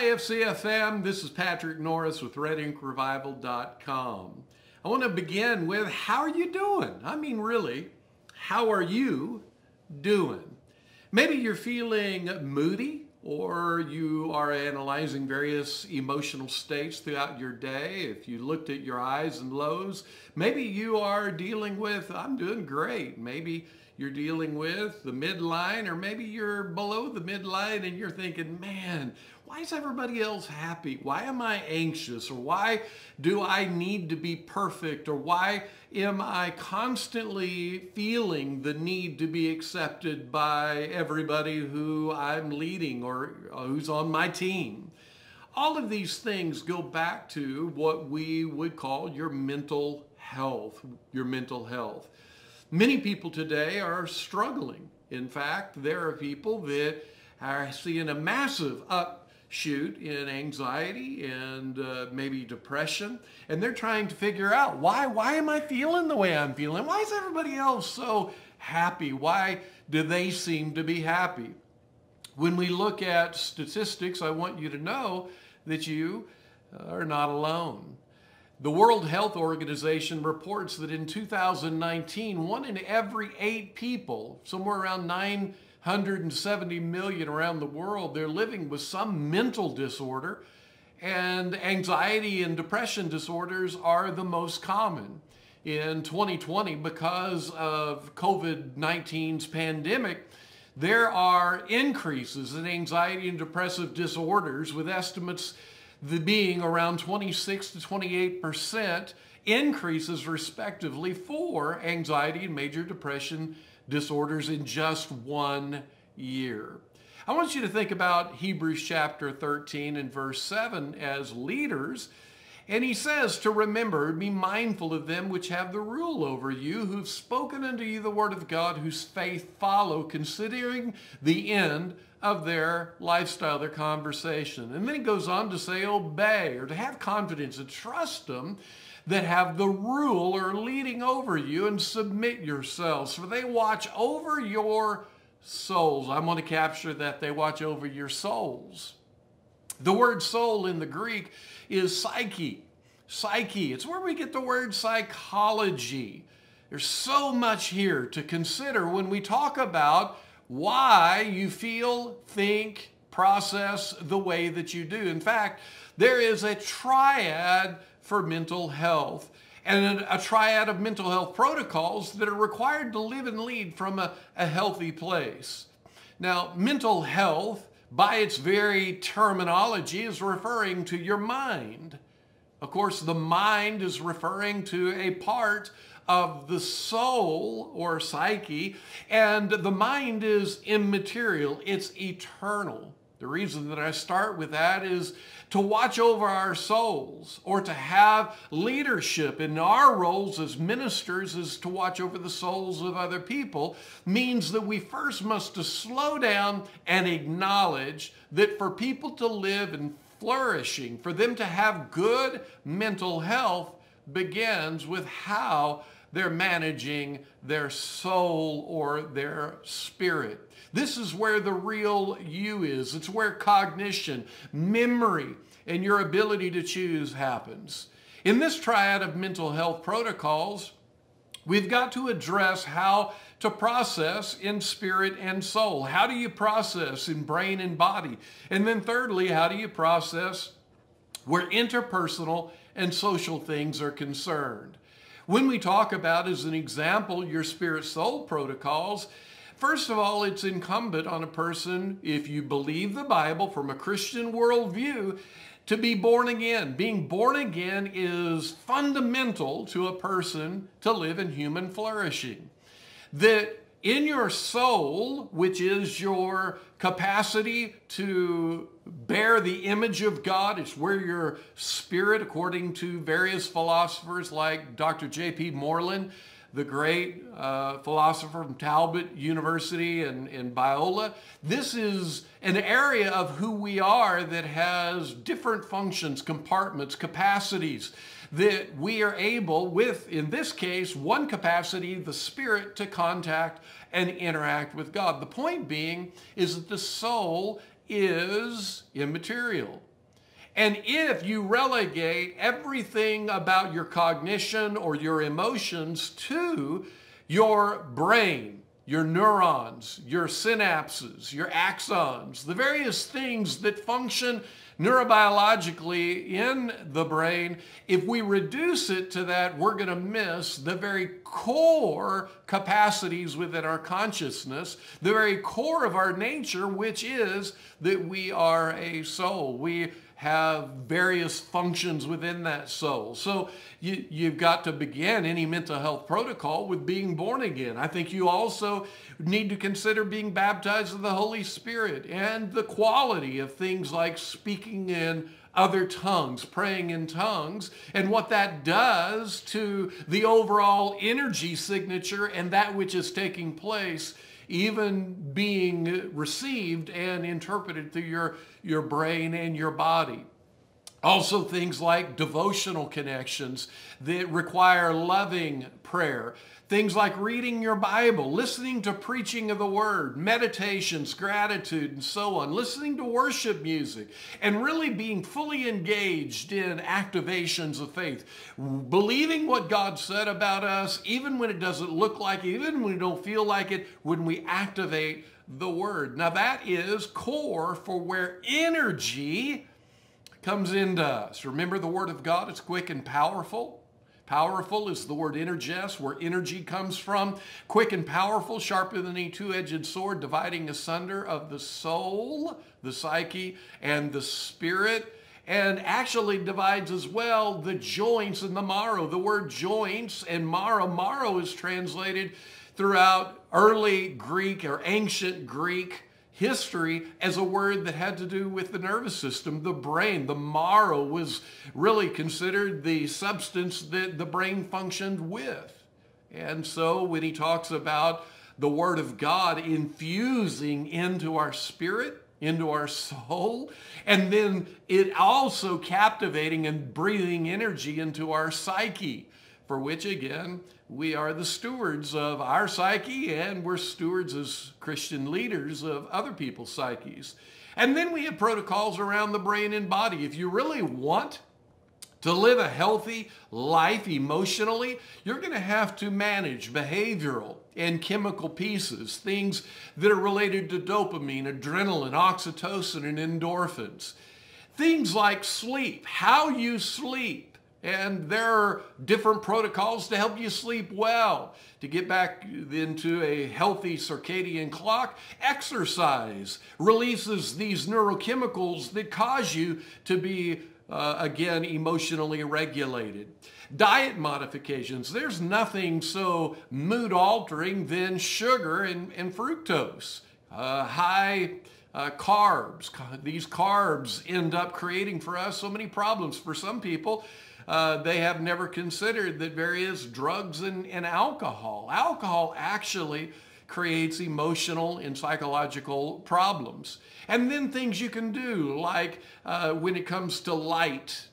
Hi, FCFM. This is Patrick Norris with RedInkRevival.com. I want to begin with how are you doing? I mean, really, how are you doing? Maybe you're feeling moody or you are analyzing various emotional states throughout your day. If you looked at your highs and lows, maybe you are dealing with, I'm doing great. Maybe you're dealing with the midline, or maybe you're below the midline and you're thinking, man, why is everybody else happy? Why am I anxious? Or why do I need to be perfect? Or why am I constantly feeling the need to be accepted by everybody who I'm leading or uh, who's on my team? All of these things go back to what we would call your mental health, your mental health. Many people today are struggling. In fact, there are people that are seeing a massive upshoot in anxiety and uh, maybe depression, and they're trying to figure out why. Why am I feeling the way I'm feeling? Why is everybody else so happy? Why do they seem to be happy? When we look at statistics, I want you to know that you are not alone. The World Health Organization reports that in 2019, one in every eight people, somewhere around 970 million around the world, they're living with some mental disorder, and anxiety and depression disorders are the most common. In 2020, because of COVID 19's pandemic, there are increases in anxiety and depressive disorders with estimates the being around 26 to 28 percent increases respectively for anxiety and major depression disorders in just one year. I want you to think about Hebrews chapter 13 and verse 7 as leaders. And he says to remember, be mindful of them which have the rule over you, who've spoken unto you the word of God, whose faith follow, considering the end of their lifestyle, their conversation. And then he goes on to say, obey or to have confidence and trust them that have the rule or leading over you and submit yourselves, for they watch over your souls. I want to capture that they watch over your souls. The word soul in the Greek is psyche. Psyche. It's where we get the word psychology. There's so much here to consider when we talk about why you feel, think, process the way that you do. In fact, there is a triad for mental health and a triad of mental health protocols that are required to live and lead from a, a healthy place. Now, mental health, by its very terminology, is referring to your mind. Of course, the mind is referring to a part of the soul or psyche, and the mind is immaterial, it's eternal. The reason that I start with that is to watch over our souls or to have leadership in our roles as ministers is to watch over the souls of other people means that we first must to slow down and acknowledge that for people to live in flourishing, for them to have good mental health begins with how they're managing their soul or their spirit. This is where the real you is. It's where cognition, memory, and your ability to choose happens. In this triad of mental health protocols, we've got to address how to process in spirit and soul. How do you process in brain and body? And then, thirdly, how do you process where interpersonal and social things are concerned? When we talk about, as an example, your spirit soul protocols, first of all, it's incumbent on a person, if you believe the Bible from a Christian worldview, to be born again. Being born again is fundamental to a person to live in human flourishing. That in your soul, which is your capacity to bear the image of God, it's where your spirit, according to various philosophers like Dr. J.P. Moreland, the great uh, philosopher from Talbot University and in Biola. This is an area of who we are that has different functions, compartments, capacities that we are able with, in this case, one capacity, the spirit, to contact and interact with God. The point being is that the soul is immaterial. And if you relegate everything about your cognition or your emotions to your brain, your neurons, your synapses, your axons, the various things that function neurobiologically in the brain, if we reduce it to that, we're going to miss the very core capacities within our consciousness, the very core of our nature, which is that we are a soul. We have various functions within that soul. So you, you've got to begin any mental health protocol with being born again. I think you also need to consider being baptized in the Holy Spirit and the quality of things like speaking in other tongues, praying in tongues, and what that does to the overall energy signature and that which is taking place even being received and interpreted through your, your brain and your body. Also, things like devotional connections that require loving prayer. Things like reading your Bible, listening to preaching of the word, meditations, gratitude, and so on, listening to worship music, and really being fully engaged in activations of faith. Believing what God said about us, even when it doesn't look like it, even when we don't feel like it, when we activate the word. Now, that is core for where energy comes into us. Remember the Word of God, it's quick and powerful. Powerful is the word energes, where energy comes from. Quick and powerful, sharper than a two-edged sword, dividing asunder of the soul, the psyche, and the spirit and actually divides as well the joints and the marrow. The word joints and marrow, marrow is translated throughout early Greek or ancient Greek history as a word that had to do with the nervous system, the brain. The marrow was really considered the substance that the brain functioned with. And so when he talks about the Word of God infusing into our spirit, into our soul, and then it also captivating and breathing energy into our psyche, for which again, we are the stewards of our psyche and we're stewards as Christian leaders of other people's psyches. And then we have protocols around the brain and body. If you really want to live a healthy life emotionally, you're going to have to manage behavioral and chemical pieces, things that are related to dopamine, adrenaline, oxytocin, and endorphins. Things like sleep, how you sleep, and there are different protocols to help you sleep well. To get back into a healthy circadian clock, exercise releases these neurochemicals that cause you to be, uh, again, emotionally regulated. Diet modifications. There's nothing so mood altering than sugar and, and fructose. Uh, high uh, carbs. These carbs end up creating for us so many problems. For some people, uh, they have never considered that various drugs and, and alcohol. Alcohol actually creates emotional and psychological problems. And then things you can do, like uh, when it comes to light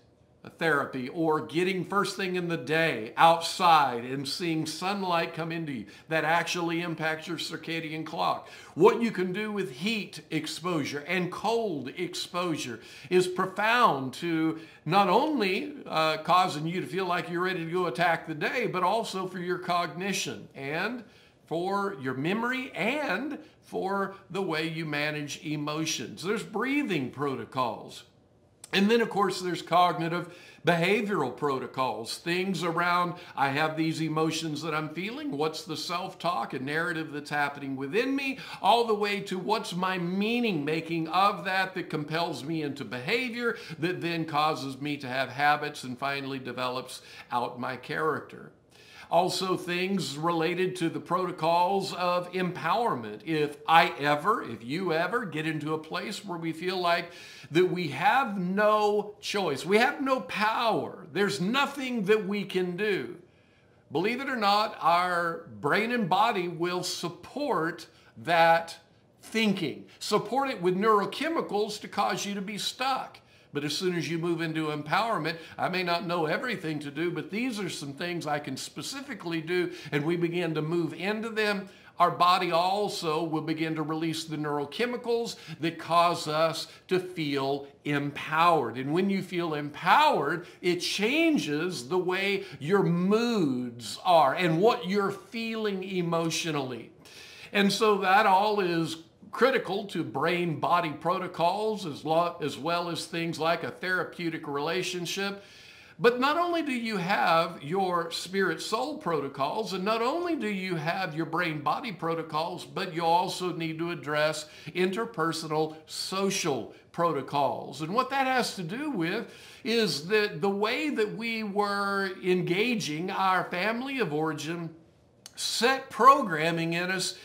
therapy or getting first thing in the day outside and seeing sunlight come into you that actually impacts your circadian clock. What you can do with heat exposure and cold exposure is profound to not only uh, causing you to feel like you're ready to go attack the day, but also for your cognition and for your memory and for the way you manage emotions. There's breathing protocols and then, of course, there's cognitive behavioral protocols, things around I have these emotions that I'm feeling, what's the self talk and narrative that's happening within me, all the way to what's my meaning making of that that compels me into behavior that then causes me to have habits and finally develops out my character also things related to the protocols of empowerment. If I ever, if you ever get into a place where we feel like that we have no choice, we have no power, there's nothing that we can do, believe it or not, our brain and body will support that thinking. Support it with neurochemicals to cause you to be stuck. But as soon as you move into empowerment, I may not know everything to do, but these are some things I can specifically do, and we begin to move into them our body also will begin to release the neurochemicals that cause us to feel empowered. And when you feel empowered, it changes the way your moods are and what you're feeling emotionally. And so that all is critical to brain body protocols as, as well as things like a therapeutic relationship but not only do you have your spirit soul protocols, and not only do you have your brain body protocols, but you also need to address interpersonal social protocols. And what that has to do with is that the way that we were engaging our family of origin set programming in us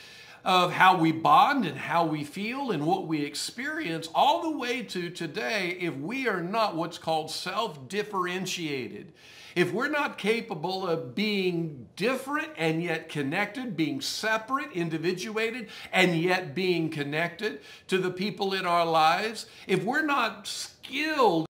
of how we bond and how we feel and what we experience, all the way to today, if we are not what's called self differentiated, if we're not capable of being different and yet connected, being separate, individuated, and yet being connected to the people in our lives, if we're not skilled